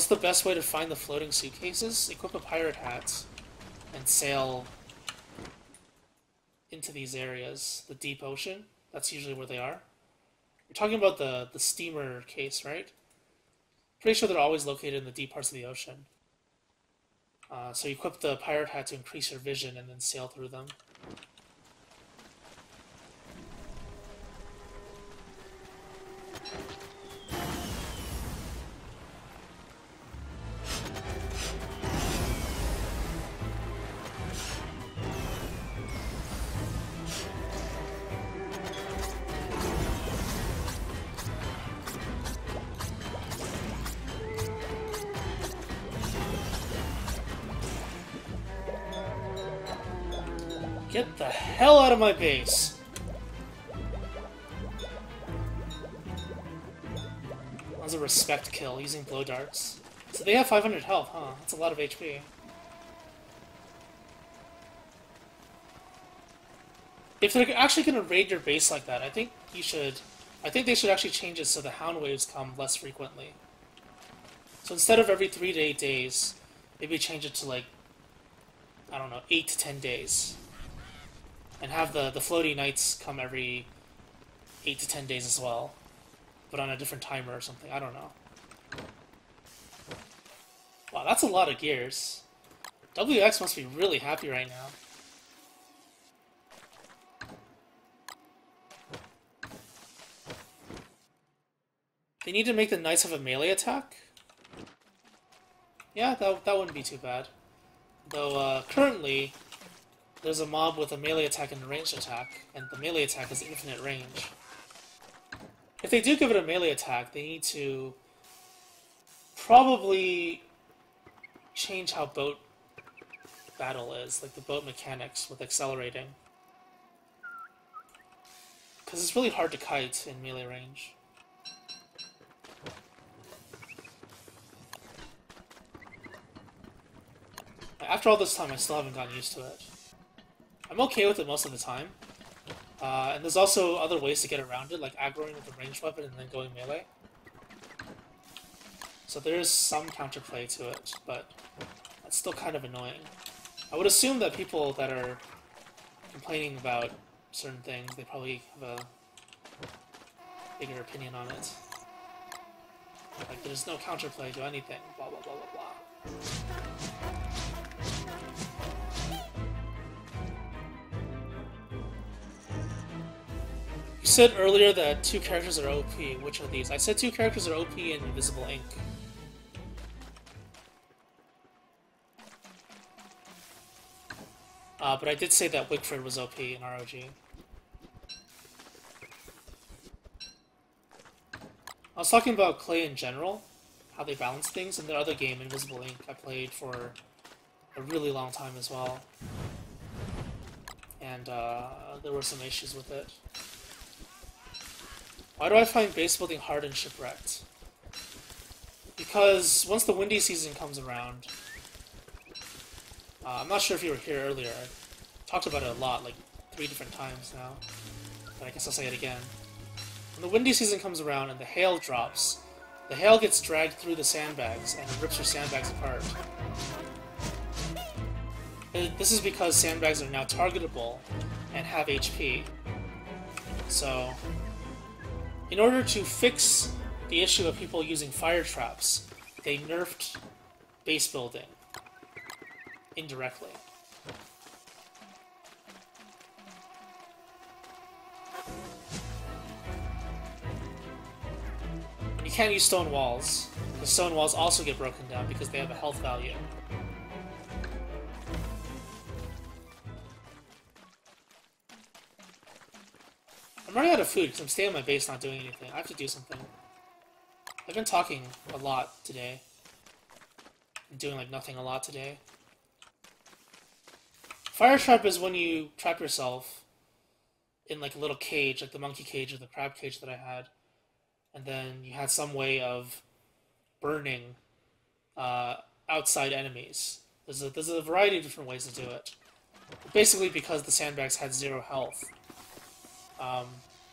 What's the best way to find the floating suitcases? Equip a pirate hat and sail into these areas. The deep ocean. That's usually where they are. You're talking about the, the steamer case, right? Pretty sure they're always located in the deep parts of the ocean. Uh, so you equip the pirate hat to increase your vision and then sail through them. Get the hell out of my base! That was a respect kill using blow darts. So they have 500 health, huh? That's a lot of HP. If they're actually going to raid your base like that, I think you should... I think they should actually change it so the hound waves come less frequently. So instead of every 3 to 8 days, maybe change it to like, I don't know, 8 to 10 days and have the the floaty nights come every eight to ten days as well, but on a different timer or something. I don't know. Wow, that's a lot of gears. WX must be really happy right now. They need to make the Knights have a melee attack? Yeah, that, that wouldn't be too bad. Though, uh, currently, there's a mob with a melee attack and a ranged attack, and the melee attack has infinite range. If they do give it a melee attack, they need to probably change how boat battle is, like the boat mechanics with accelerating. Because it's really hard to kite in melee range. After all this time, I still haven't gotten used to it. I'm okay with it most of the time. Uh, and there's also other ways to get around it, like aggroing with a ranged weapon and then going melee. So there is some counterplay to it, but that's still kind of annoying. I would assume that people that are complaining about certain things, they probably have a bigger opinion on it. Like, there's no counterplay to anything, blah blah blah blah blah. Said earlier that two characters are OP. Which are these? I said two characters are OP in Invisible Ink. Uh, but I did say that Wickford was OP in ROG. I was talking about Klei in general, how they balance things, and the other game, Invisible Inc., I played for a really long time as well. And uh, there were some issues with it. Why do I find base building hard and shipwrecked? Because once the windy season comes around, uh, I'm not sure if you were here earlier. I talked about it a lot, like three different times now. But I guess I'll say it again. When the windy season comes around and the hail drops, the hail gets dragged through the sandbags and rips your sandbags apart. And this is because sandbags are now targetable and have HP. So, in order to fix the issue of people using fire traps, they nerfed base building indirectly. You can't use stone walls. The stone walls also get broken down because they have a health value. Running out of food because I'm staying on my base not doing anything. I have to do something. I've been talking a lot today. I'm doing like nothing a lot today. Fire trap is when you trap yourself in like a little cage, like the monkey cage or the crab cage that I had, and then you had some way of burning uh, outside enemies. There's a, there's a variety of different ways to do it. Basically, because the sandbags had zero health, um,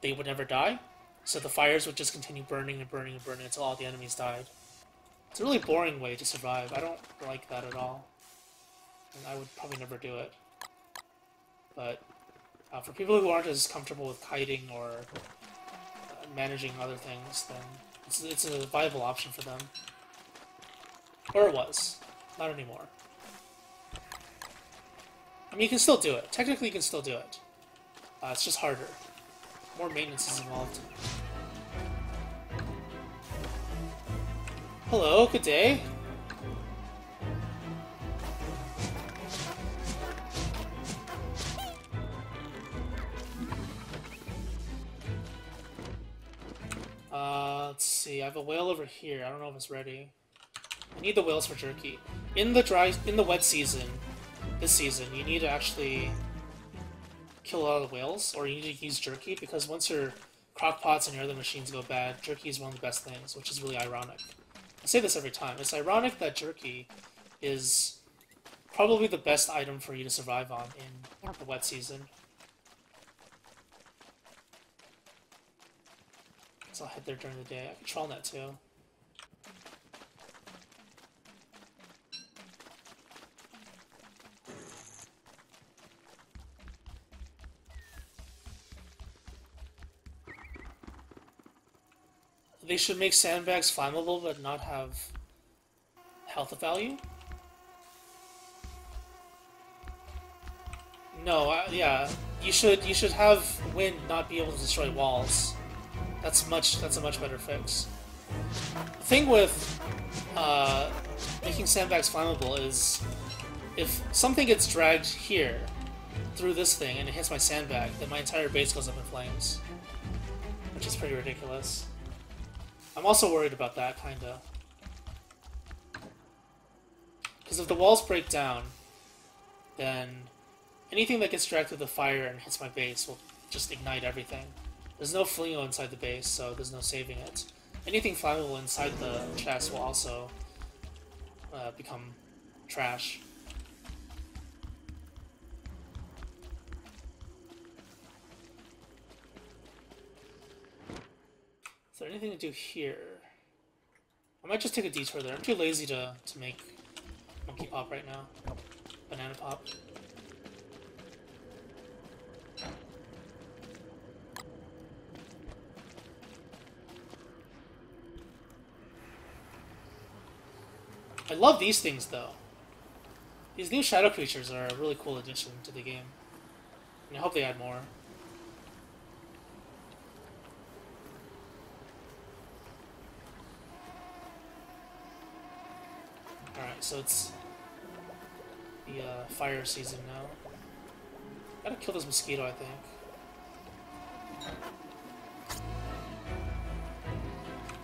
they would never die. So the fires would just continue burning and burning and burning until all the enemies died. It's a really boring way to survive. I don't like that at all. And I would probably never do it. But uh, for people who aren't as comfortable with kiting or uh, managing other things, then it's, it's a viable option for them. Or it was. Not anymore. I mean, you can still do it. Technically, you can still do it. Uh, it's just harder. More maintenance is involved. Hello, good day. Uh, let's see. I have a whale over here. I don't know if it's ready. I need the whales for jerky. In the dry, in the wet season, this season, you need to actually kill a lot of whales, or you need to use jerky, because once your crockpots and your other machines go bad, jerky is one of the best things, which is really ironic. I say this every time. It's ironic that jerky is probably the best item for you to survive on in the wet season. So I'll head there during the day. I can trawl net too. They should make sandbags flammable but not have health value? No, uh, yeah. You should you should have wind not be able to destroy walls. That's much that's a much better fix. The thing with uh, making sandbags flammable is if something gets dragged here through this thing and it hits my sandbag, then my entire base goes up in flames. Which is pretty ridiculous. I'm also worried about that, kinda. Because if the walls break down, then anything that gets dragged through the fire and hits my base will just ignite everything. There's no flingo inside the base, so there's no saving it. Anything flammable inside the chest will also uh, become trash. There anything to do here? I might just take a detour there. I'm too lazy to, to make monkey pop right now. Banana pop. I love these things though. These new shadow creatures are a really cool addition to the game. And I hope they add more. Alright, so it's the uh, fire season now. Gotta kill this mosquito, I think.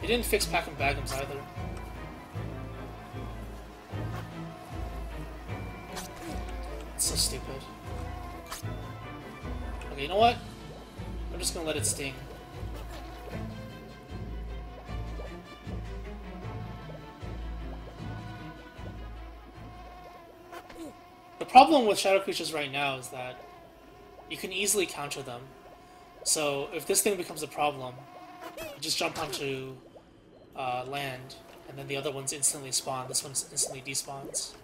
They didn't fix Packim Baggims either. It's so stupid. Okay, you know what? I'm just gonna let it sting. Problem with shadow creatures right now is that you can easily counter them. So if this thing becomes a problem, you just jump onto uh, land, and then the other ones instantly spawn. This one instantly despawns.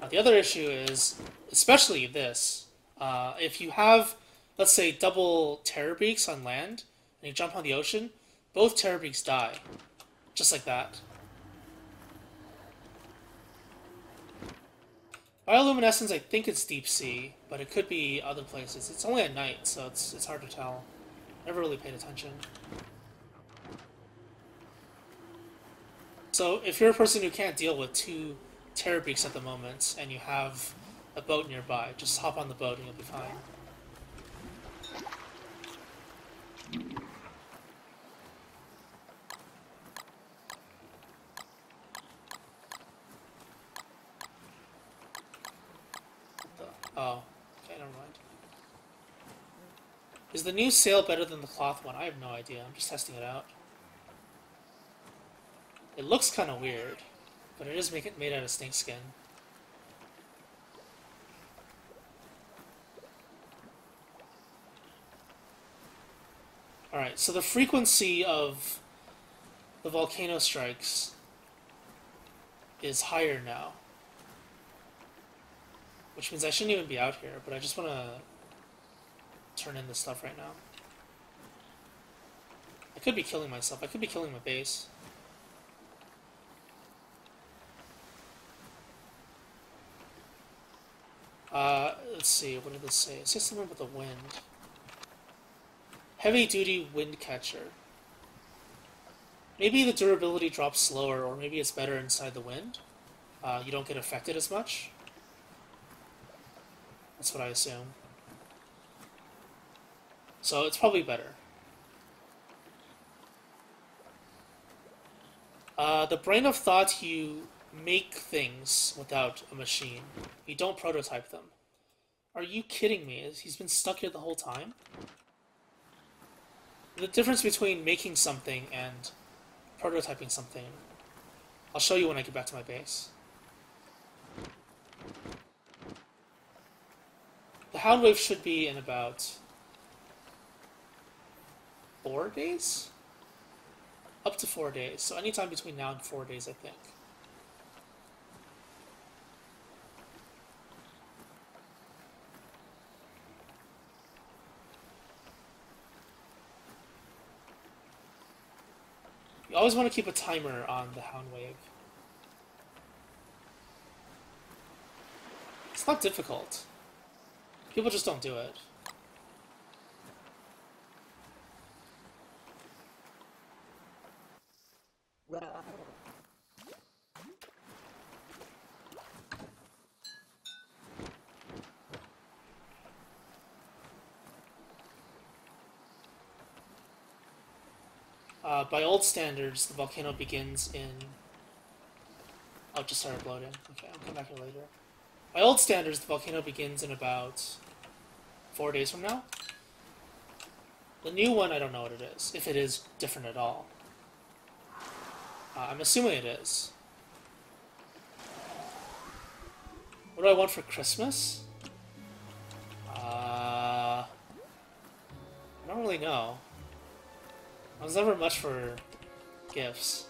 Now the other issue is, especially this, uh, if you have, let's say, double terror beaks on land, and you jump on the ocean, both terror beaks die. Just like that. Bioluminescence, I think it's deep sea, but it could be other places. It's only at night, so it's it's hard to tell. Never really paid attention. So if you're a person who can't deal with two terror beaks at the moment, and you have a boat nearby, just hop on the boat and you'll be fine. Oh, okay, never mind. Is the new sail better than the cloth one? I have no idea. I'm just testing it out. It looks kind of weird, but it is make it made out of snake skin. Alright, so the frequency of the volcano strikes is higher now. Which means I shouldn't even be out here, but I just want to turn in this stuff right now. I could be killing myself. I could be killing my base. Uh, let's see, what did this say? It says something about the wind. Heavy duty wind catcher. Maybe the durability drops slower, or maybe it's better inside the wind. Uh, you don't get affected as much. That's what I assume. So it's probably better. Uh, the brain of thought, you make things without a machine. You don't prototype them. Are you kidding me? Is He's been stuck here the whole time? The difference between making something and prototyping something, I'll show you when I get back to my base. The Hound Wave should be in about four days? Up to four days. So anytime between now and four days, I think. You always want to keep a timer on the Hound Wave. It's not difficult. People just don't do it. Uh, by old standards, the volcano begins in. Oh, just started loading. Okay, I'll come back here later. By old standards, the volcano begins in about four days from now. The new one, I don't know what it is, if it is different at all. Uh, I'm assuming it is. What do I want for Christmas? Uh, I don't really know. I was never much for gifts.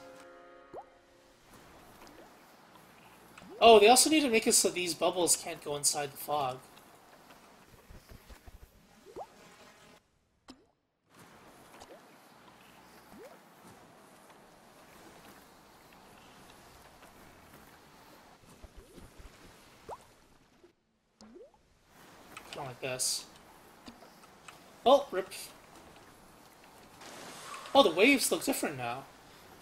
Oh, they also need to make it so these bubbles can't go inside the fog. Kind of like this. Oh, rip. Oh, the waves look different now.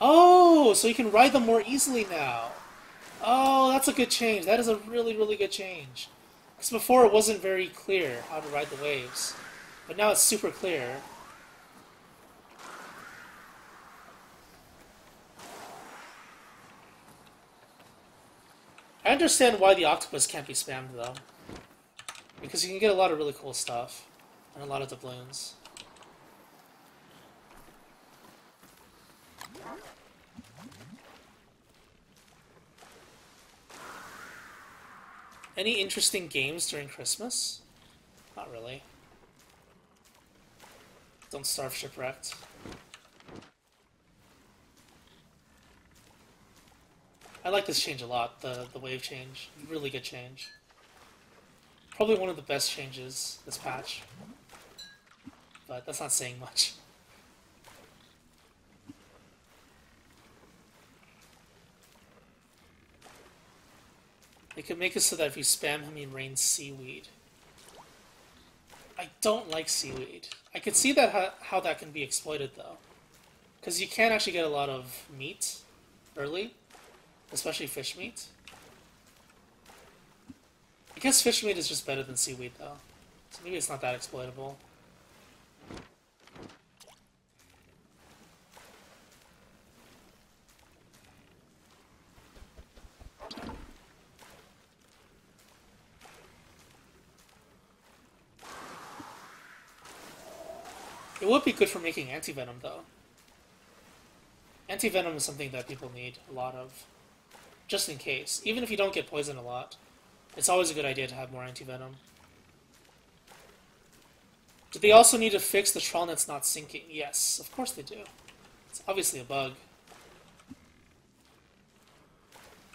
Oh, so you can ride them more easily now. Oh, that's a good change. That is a really, really good change. Because before it wasn't very clear how to ride the waves. But now it's super clear. I understand why the octopus can't be spammed, though. Because you can get a lot of really cool stuff. And a lot of doubloons. Any interesting games during Christmas? Not really. Don't starve shipwrecked. I like this change a lot, the, the wave change. Really good change. Probably one of the best changes this patch. But that's not saying much. They could make it so that if you spam him, he rains seaweed. I don't like seaweed. I could see that how, how that can be exploited, though. Because you can actually get a lot of meat early, especially fish meat. I guess fish meat is just better than seaweed, though. So maybe it's not that exploitable. It would be good for making anti-venom, though. Anti-venom is something that people need a lot of, just in case. Even if you don't get poisoned a lot, it's always a good idea to have more anti-venom. Do they also need to fix the trawl net's not sinking? Yes, of course they do. It's obviously a bug.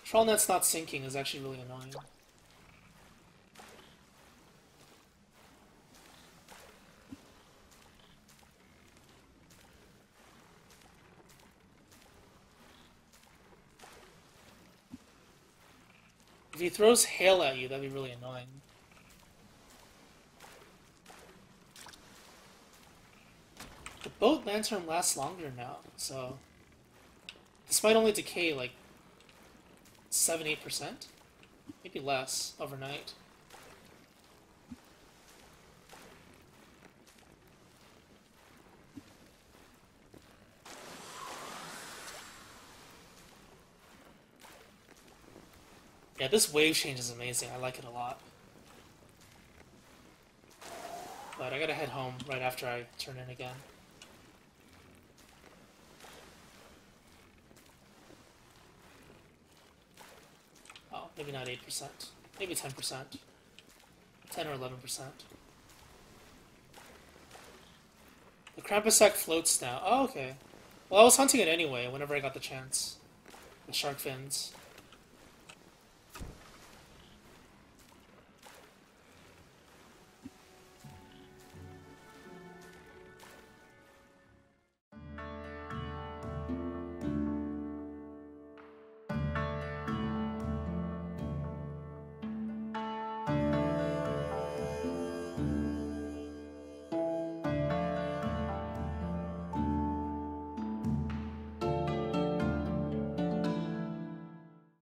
trawl net's not sinking is actually really annoying. If he throws hail at you, that'd be really annoying. The boat lantern lasts longer now, so this might only decay like seven, eight percent, maybe less overnight. Yeah, this wave change is amazing. I like it a lot. But I gotta head home right after I turn in again. Oh, maybe not 8%. Maybe 10%. 10 or 11%. The Krampus Sack floats now. Oh, okay. Well, I was hunting it anyway whenever I got the chance. The shark fins.